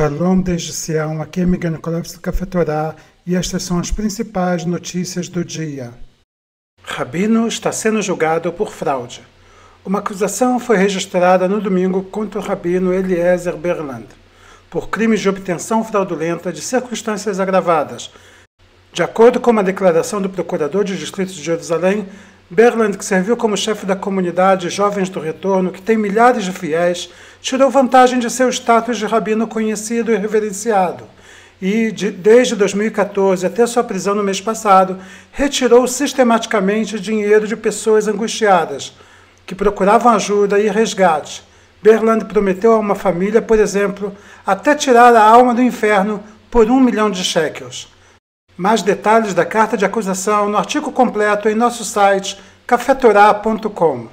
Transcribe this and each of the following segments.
Shalom desde Sião, aqui é Miguel Nicolás do Café Torá e estas são as principais notícias do dia. Rabino está sendo julgado por fraude. Uma acusação foi registrada no domingo contra o Rabino Eliezer Berland por crimes de obtenção fraudulenta de circunstâncias agravadas. De acordo com uma declaração do procurador de Distrito de Jerusalém, Berland, que serviu como chefe da comunidade Jovens do Retorno, que tem milhares de fiéis, tirou vantagem de seu status de rabino conhecido e reverenciado. E, de, desde 2014 até sua prisão no mês passado, retirou sistematicamente dinheiro de pessoas angustiadas, que procuravam ajuda e resgate. Berland prometeu a uma família, por exemplo, até tirar a alma do inferno por um milhão de shekels. Mais detalhes da carta de acusação no artigo completo em nosso site cafetorá.com.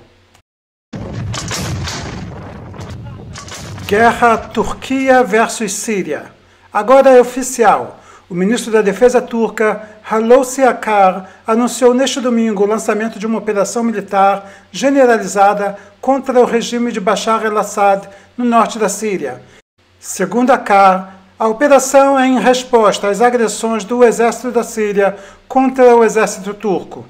Guerra Turquia versus Síria. Agora é oficial. O ministro da Defesa turca, Hulusi Akar, anunciou neste domingo o lançamento de uma operação militar generalizada contra o regime de Bashar el-Assad no norte da Síria. Segundo Akar, a operação é em resposta às agressões do exército da Síria contra o exército turco.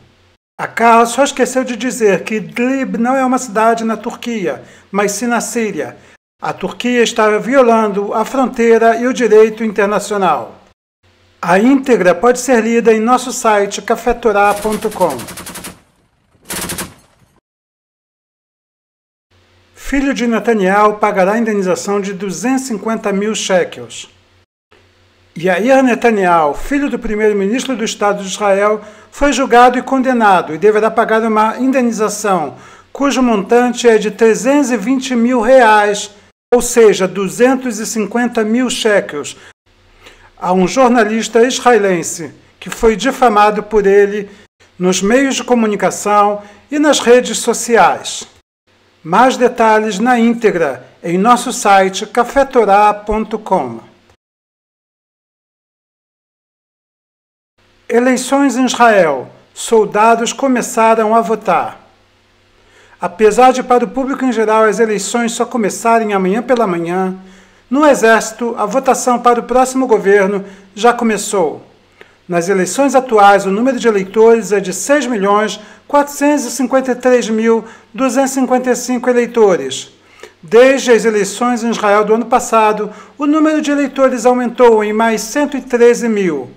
A Carla só esqueceu de dizer que Idlib não é uma cidade na Turquia, mas sim na Síria. A Turquia está violando a fronteira e o direito internacional. A íntegra pode ser lida em nosso site cafetorá.com. Filho de Netanyahu pagará indenização de 250 mil shekels. Yair Netanyahu, filho do primeiro-ministro do Estado de Israel, foi julgado e condenado e deverá pagar uma indenização cujo montante é de 320 mil reais, ou seja, 250 mil shekels, a um jornalista israelense que foi difamado por ele nos meios de comunicação e nas redes sociais. Mais detalhes na íntegra em nosso site cafetorá.com. Eleições em Israel. Soldados começaram a votar. Apesar de para o público em geral as eleições só começarem amanhã pela manhã, no Exército a votação para o próximo governo já começou. Nas eleições atuais, o número de eleitores é de 6.453.255 eleitores. Desde as eleições em Israel do ano passado, o número de eleitores aumentou em mais 113 mil.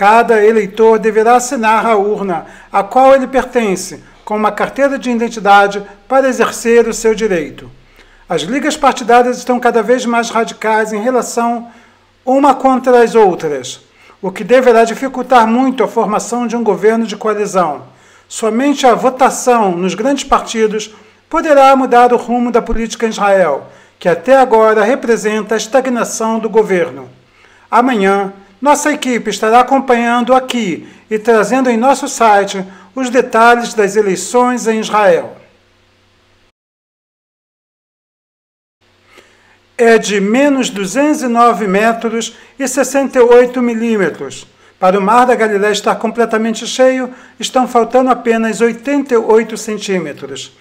Cada eleitor deverá assinar a urna a qual ele pertence, com uma carteira de identidade para exercer o seu direito. As ligas partidárias estão cada vez mais radicais em relação uma contra as outras, o que deverá dificultar muito a formação de um governo de coalizão. Somente a votação nos grandes partidos poderá mudar o rumo da política em Israel, que até agora representa a estagnação do governo. Amanhã, nossa equipe estará acompanhando aqui e trazendo em nosso site os detalhes das eleições em Israel. É de menos 209 metros e 68 milímetros. Para o Mar da Galiléia estar completamente cheio, estão faltando apenas 88 centímetros.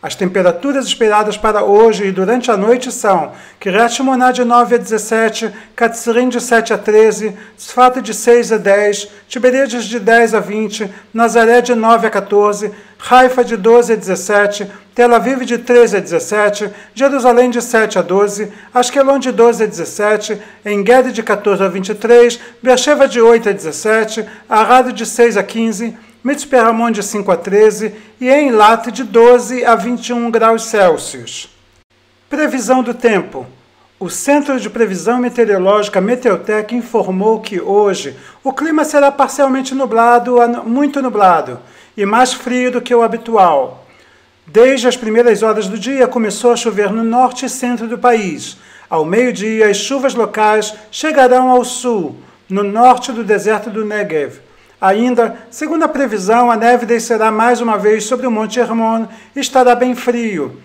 As temperaturas esperadas para hoje e durante a noite são Kiryat de 9 a 17, Katsirim de 7 a 13, Sfata de 6 a 10, Tiberíades de 10 a 20, Nazaré de 9 a 14, Haifa de 12 a 17, Tel Aviv de 13 a 17, Jerusalém de 7 a 12, Askelon de 12 a 17, Engedi de 14 a 23, Beersheba de 8 a 17, Arado de 6 a 15, Mitzperamon de 5 a 13 e em Late de 12 a 21 graus Celsius. Previsão do tempo. O Centro de Previsão Meteorológica Meteotec informou que hoje o clima será parcialmente nublado muito nublado e mais frio do que o habitual. Desde as primeiras horas do dia começou a chover no norte e centro do país. Ao meio-dia, as chuvas locais chegarão ao sul, no norte do deserto do Negev Ainda, segundo a previsão, a neve descerá mais uma vez sobre o Monte Hermon e estará bem frio.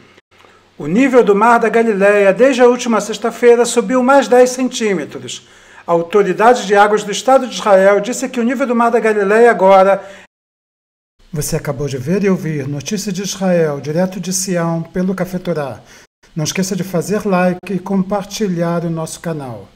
O nível do Mar da Galileia, desde a última sexta-feira, subiu mais 10 centímetros. A autoridade de águas do Estado de Israel disse que o nível do Mar da Galileia agora. Você acabou de ver e ouvir Notícia de Israel, direto de Sião, pelo Cafetorá. Não esqueça de fazer like e compartilhar o nosso canal.